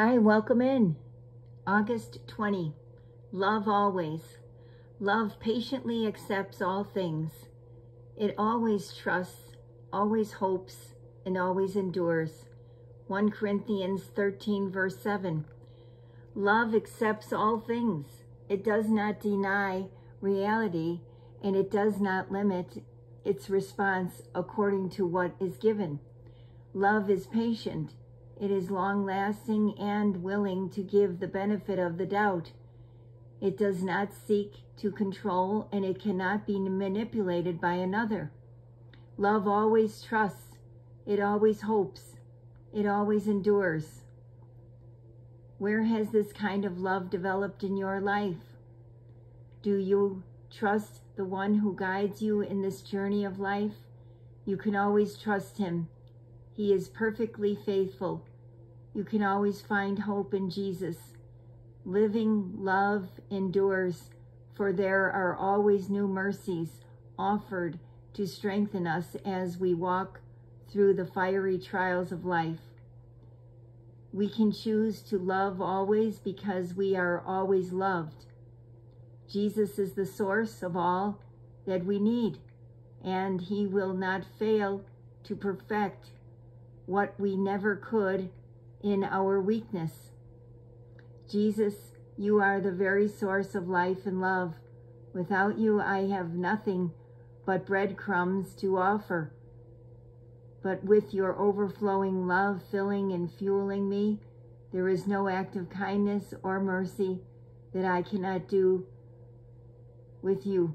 Hi, welcome in. August 20. Love always. Love patiently accepts all things. It always trusts, always hopes, and always endures. 1 Corinthians 13 verse 7. Love accepts all things. It does not deny reality and it does not limit its response according to what is given. Love is patient. It is long-lasting and willing to give the benefit of the doubt. It does not seek to control and it cannot be manipulated by another. Love always trusts. It always hopes. It always endures. Where has this kind of love developed in your life? Do you trust the one who guides you in this journey of life? You can always trust him. He is perfectly faithful. You can always find hope in Jesus. Living love endures, for there are always new mercies offered to strengthen us as we walk through the fiery trials of life. We can choose to love always because we are always loved. Jesus is the source of all that we need, and he will not fail to perfect what we never could in our weakness. Jesus, you are the very source of life and love. Without you, I have nothing but breadcrumbs to offer. But with your overflowing love filling and fueling me, there is no act of kindness or mercy that I cannot do with you.